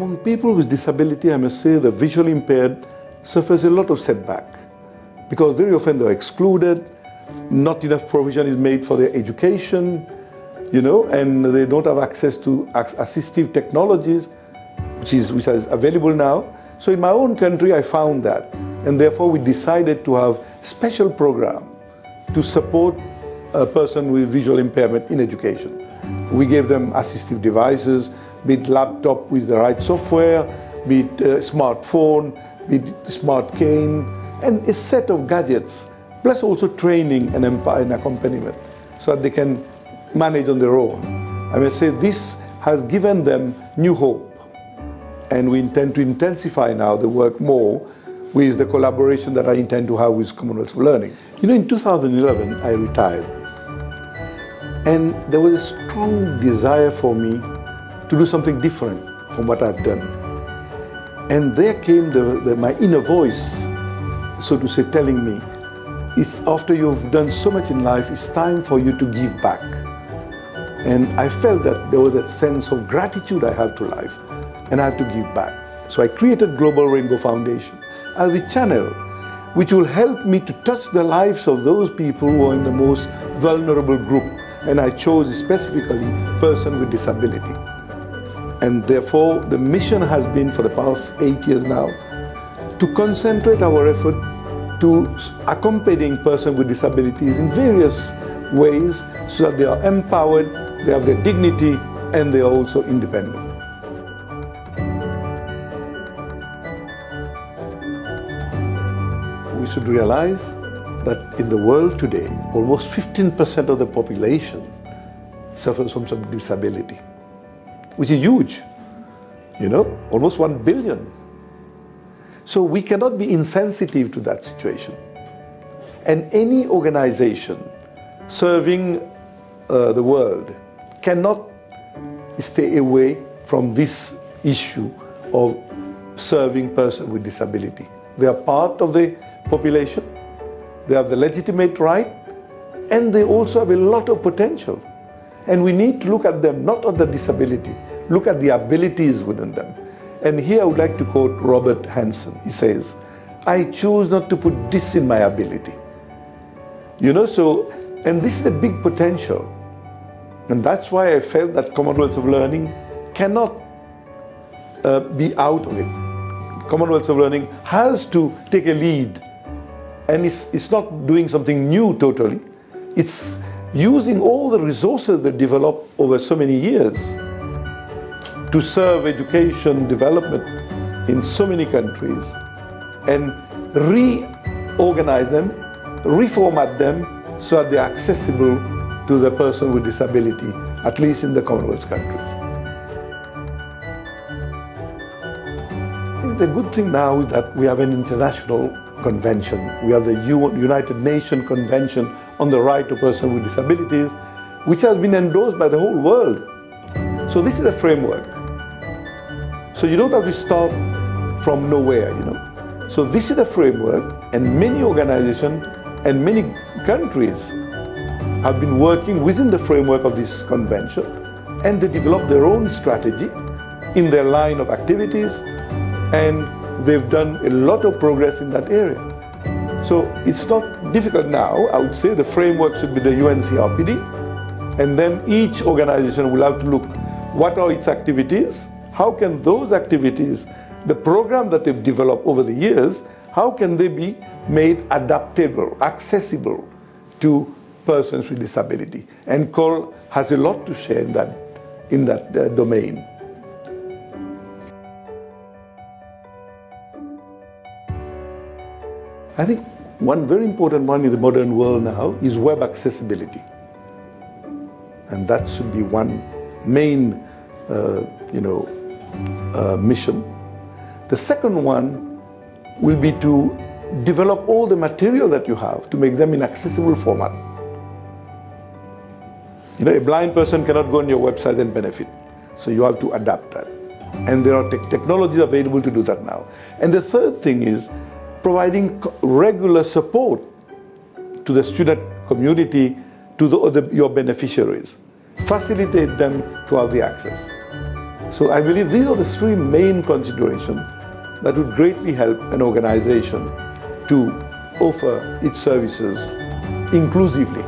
Among people with disability, I must say the visually impaired suffers a lot of setback because very often they're excluded, not enough provision is made for their education, you know, and they don't have access to assistive technologies, which is, which is available now. So in my own country, I found that. And therefore, we decided to have special program to support a person with visual impairment in education. We gave them assistive devices, be it laptop with the right software, be it a smartphone, be it smart cane, and a set of gadgets, plus also training and, and accompaniment, so that they can manage on their own. I may say this has given them new hope. And we intend to intensify now the work more with the collaboration that I intend to have with Commonwealth of Learning. You know, in 2011, I retired. And there was a strong desire for me to do something different from what I've done. And there came the, the, my inner voice, so to say, telling me, it's after you've done so much in life, it's time for you to give back. And I felt that there was that sense of gratitude I have to life, and I have to give back. So I created Global Rainbow Foundation as a channel which will help me to touch the lives of those people who are in the most vulnerable group. And I chose specifically person with disability. And therefore, the mission has been for the past eight years now to concentrate our effort to accompanying person with disabilities in various ways so that they are empowered, they have their dignity, and they are also independent. We should realize that in the world today, almost 15% of the population suffers from some disability, which is huge, you know, almost 1 billion. So we cannot be insensitive to that situation. And any organization serving uh, the world cannot stay away from this issue of serving persons with disability. They are part of the population, they have the legitimate right, and they also have a lot of potential. And we need to look at them not at the disability, look at the abilities within them. And here I would like to quote Robert Hensel. He says, I choose not to put this in my ability. You know, so and this is a big potential. And that's why I felt that Commonwealth of Learning cannot uh, be out of it. Commonwealth of Learning has to take a lead. And it's, it's not doing something new totally. It's using all the resources that developed over so many years to serve education development in so many countries and reorganize them, reformat them so that they're accessible to the person with disability, at least in the Commonwealth countries. The good thing now is that we have an international convention. We have the United Nations Convention on the Right of Persons with Disabilities, which has been endorsed by the whole world. So this is a framework. So you don't have to start from nowhere, you know. So this is a framework, and many organizations and many countries have been working within the framework of this convention and they develop their own strategy in their line of activities and they've done a lot of progress in that area. So it's not difficult now. I would say the framework should be the UNCRPD and then each organization will have to look what are its activities, how can those activities, the program that they've developed over the years, how can they be made adaptable, accessible to persons with disability. And COL has a lot to share in that, in that uh, domain. I think one very important one in the modern world now is web accessibility. And that should be one main, uh, you know, uh, mission. The second one will be to develop all the material that you have to make them in accessible format. You know, a blind person cannot go on your website and benefit. So you have to adapt that. And there are te technologies available to do that now. And the third thing is providing regular support to the student community, to the, your beneficiaries. Facilitate them to have the access. So I believe these are the three main considerations that would greatly help an organization to offer its services inclusively.